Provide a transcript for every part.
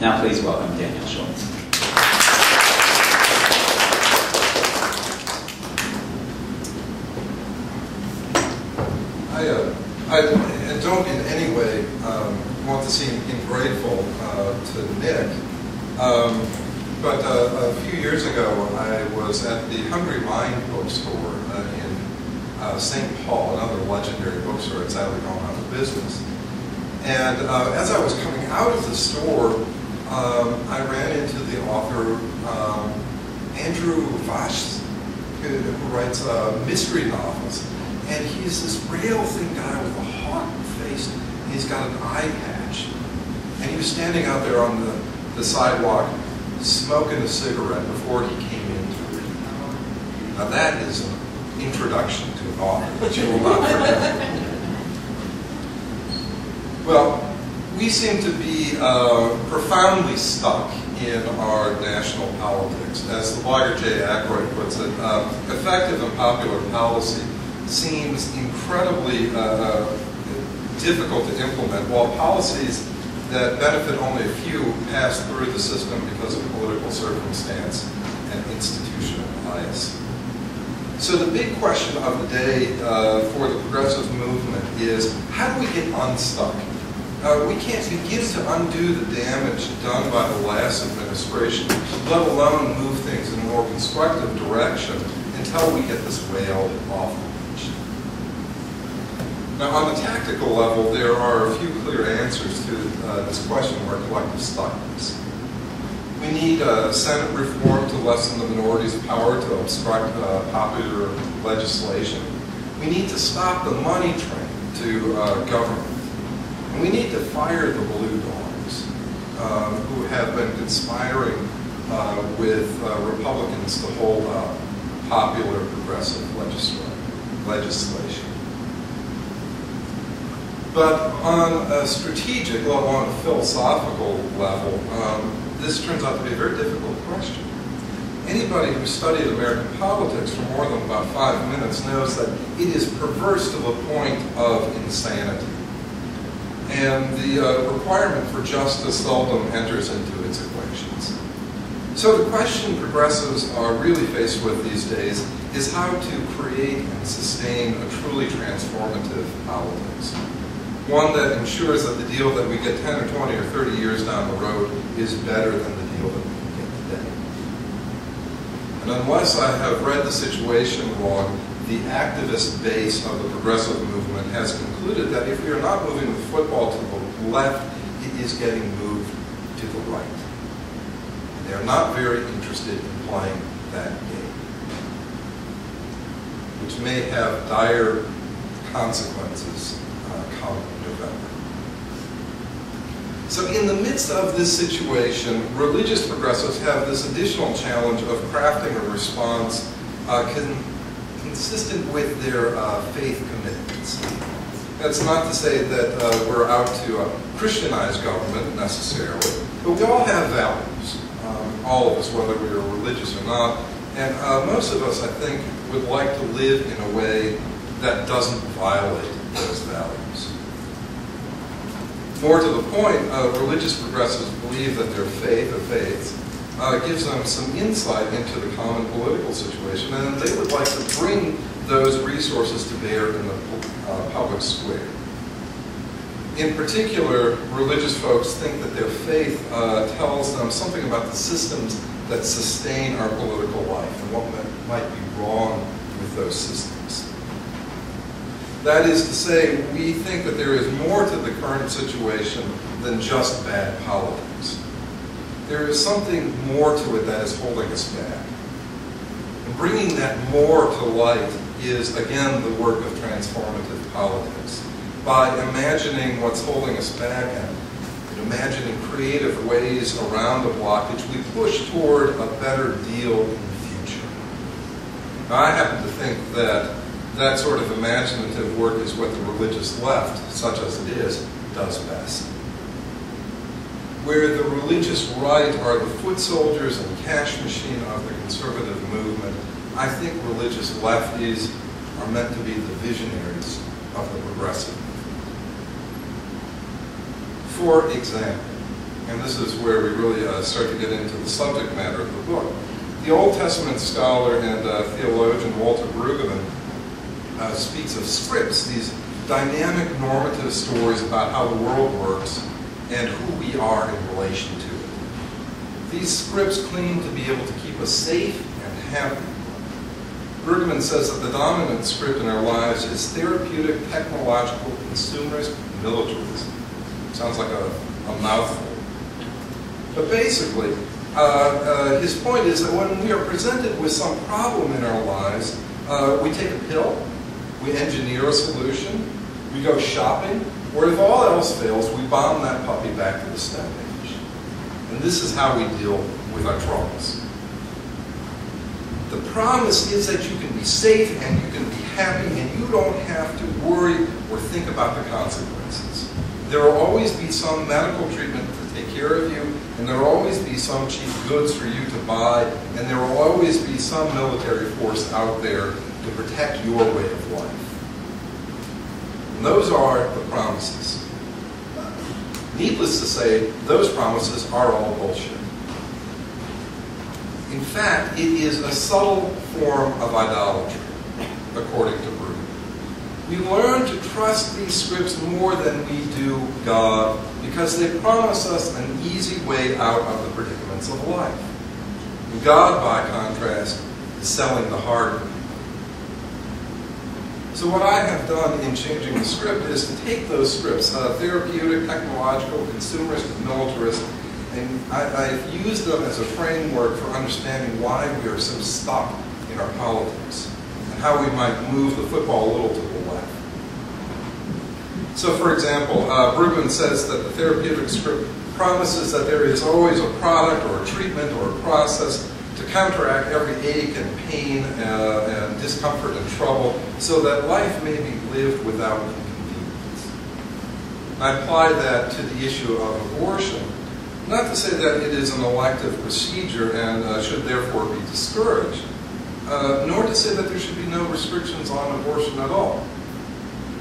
Now please welcome Daniel Schultz. I, uh, I don't in any way um, want to seem ingrateful uh, to Nick, um, but uh, a few years ago I was at the Hungry Mind bookstore uh, in uh, St. Paul, another legendary bookstore. It's sadly gone out of business. And uh, as I was coming out of the store, um, I ran into the author um, Andrew Vachss, who, who writes uh, mystery novels. And he's this rail-thin guy with a hawk face, he's got an eye patch. And he was standing out there on the, the sidewalk smoking a cigarette before he came into it. Now that is an introduction to an author that you will not forget. Well, we seem to be uh, profoundly stuck in our national politics. As the blogger Jay Ackroyd puts it, uh, effective and popular policy seems incredibly uh, uh, difficult to implement, while policies that benefit only a few pass through the system because of political circumstance and institutional bias. So the big question of the day uh, for the progressive movement is, how do we get unstuck? Uh, we can't begin to undo the damage done by the last administration, let alone move things in a more constructive direction until we get this whale off the beach. now, on the tactical level, there are a few clear answers to uh, this question of our collective stuckness. We need uh, Senate reform to lessen the minority's power to obstruct uh, popular legislation. We need to stop the money train to uh, government. We need to fire the blue dogs um, who have been conspiring uh, with uh, Republicans to hold up popular progressive legislation. But on a strategic level, on a philosophical level, um, this turns out to be a very difficult question. Anybody who studied American politics for more than about five minutes knows that it is perverse to the point of insanity. And the uh, requirement for justice seldom enters into its equations. So the question progressives are really faced with these days is how to create and sustain a truly transformative politics one that ensures that the deal that we get 10 or 20 or 30 years down the road is better than the deal that we get today. And unless I have read the situation wrong, the activist base of the progressive movement has concluded that if we are not moving the football to the left, it is getting moved to the right. And they are not very interested in playing that game, which may have dire consequences uh, come November. So in the midst of this situation, religious progressives have this additional challenge of crafting a response uh, con consistent with their uh, faith commitments. That's not to say that uh, we're out to uh, Christianize government necessarily, but we all have values, um, all of us, whether we are religious or not. And uh, most of us, I think, would like to live in a way that doesn't violate those values. More to the point, uh, religious progressives believe that their faith or faiths uh, gives them some insight into the common political situation, and they would like to bring those resources to bear in the uh, public square. In particular, religious folks think that their faith uh, tells them something about the systems that sustain our political life and what might be wrong with those systems. That is to say, we think that there is more to the current situation than just bad politics. There is something more to it that is holding us back. And bringing that more to light is, again, the work of transformative politics. By imagining what's holding us back and imagining creative ways around the blockage, we push toward a better deal in the future. Now, I happen to think that that sort of imaginative work is what the religious left, such as it is, does best. Where the religious right are the foot soldiers and cash machine of the conservative movement, I think religious lefties are meant to be the visionaries of the progressive. For example, and this is where we really uh, start to get into the subject matter of the book. The Old Testament scholar and uh, theologian Walter Brueggemann uh, speaks of scripts, these dynamic normative stories about how the world works and who we are in relation to it. These scripts claim to be able to keep us safe and happy. Brueggemann says that the dominant script in our lives is therapeutic, technological, consumerist, militarism. Sounds like a, a mouthful. But basically, uh, uh, his point is that when we are presented with some problem in our lives, uh, we take a pill, we engineer a solution, we go shopping, or if all else fails, we bomb that puppy back to the stone age. And this is how we deal with our troubles. The promise is that you can be safe and you can be happy and you don't have to worry or think about the consequences. There will always be some medical treatment to take care of you, and there will always be some cheap goods for you to buy, and there will always be some military force out there to protect your way of life. And those are the promises. Needless to say, those promises are all bullshit. In fact, it is a subtle form of idolatry, according to Brueggemann. We learn to trust these scripts more than we do God because they promise us an easy way out of the predicaments of life. God, by contrast, is selling the hard. So what I have done in changing the script is to take those scripts, uh, therapeutic, technological, consumerist, militarist, and I, have used them as a framework for understanding why we are so stuck in our politics and how we might move the football a little to the left. So for example, uh, says that the therapeutic script promises that there is always a product or a treatment or a process to counteract every ache and pain uh, and discomfort and trouble so that life may be lived without inconvenience. I apply that to the issue of abortion not to say that it is an elective procedure and uh, should therefore be discouraged, uh, nor to say that there should be no restrictions on abortion at all.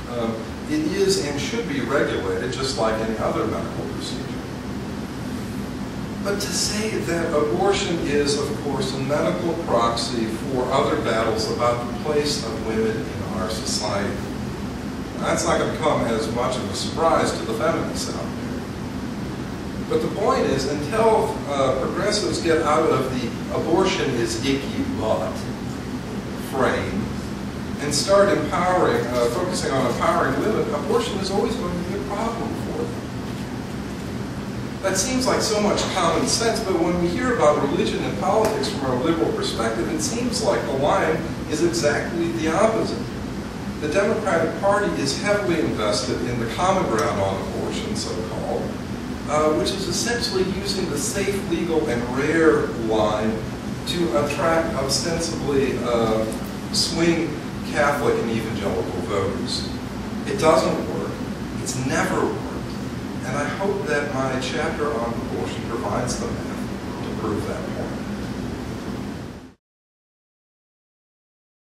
Um, it is and should be regulated just like any other medical procedure. But to say that abortion is, of course, a medical proxy for other battles about the place of women in our society, that's not going to come as much of a surprise to the feminists out there. But the point is, until uh, progressives get out of the abortion is icky butt frame and start empowering, uh, focusing on empowering women, abortion is always going to be a problem for them. That seems like so much common sense, but when we hear about religion and politics from a liberal perspective, it seems like the line is exactly the opposite. The Democratic Party is heavily invested in the common ground on abortion, so-called, uh, which is essentially using the safe, legal, and rare line to attract ostensibly uh, swing Catholic and evangelical voters. It doesn't work. It's never worked. And I hope that my chapter on abortion provides the math to prove that point.